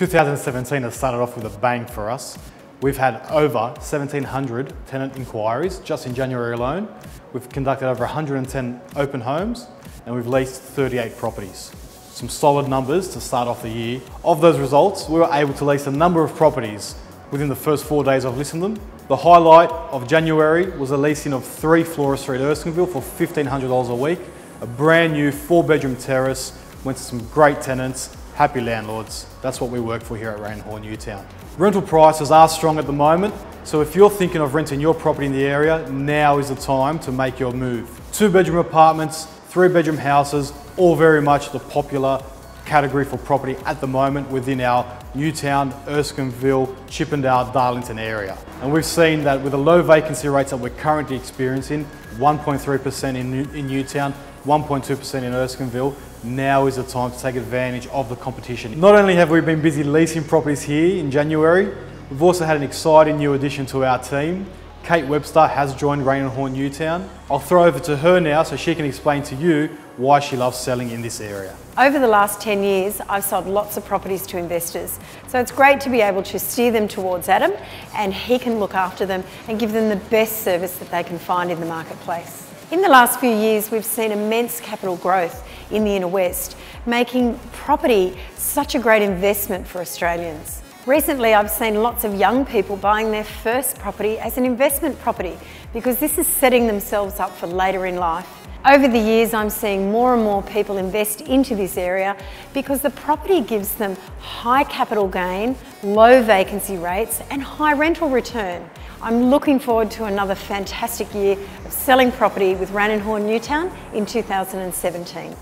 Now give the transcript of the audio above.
2017 has started off with a bang for us. We've had over 1,700 tenant inquiries just in January alone. We've conducted over 110 open homes and we've leased 38 properties. Some solid numbers to start off the year. Of those results, we were able to lease a number of properties within the first four days of listing them. The highlight of January was a leasing of three Flora Street Erskineville for $1,500 a week. A brand new four bedroom terrace, went to some great tenants, happy landlords. That's what we work for here at Raine and Horne Newtown. Rental prices are strong at the moment, so if you're thinking of renting your property in the area, now is the time to make your move. Two bedroom apartments, three bedroom houses, all very much the popular category for property at the moment within our Newtown, Erskineville, Chippendale, Darlington area. And we've seen that with the low vacancy rates that we're currently experiencing, 1.3% in, in Newtown, 1.2% in Erskineville, now is the time to take advantage of the competition. Not only have we been busy leasing properties here in January, we've also had an exciting new addition to our team. Kate Webster has joined Raine and Horne Newtown. I'll throw over to her now so she can explain to you why she loves selling in this area. Over the last 10 years, I've sold lots of properties to investors. So it's great to be able to steer them towards Adam and he can look after them and give them the best service that they can find in the marketplace. In the last few years, we've seen immense capital growth in the inner west, making property such a great investment for Australians. Recently, I've seen lots of young people buying their first property as an investment property because this is setting themselves up for later in life. Over the years, I'm seeing more and more people invest into this area because the property gives them high capital gain, low vacancy rates, and high rental return. I'm looking forward to another fantastic year of selling property with Raine and Horne Newtown in 2017.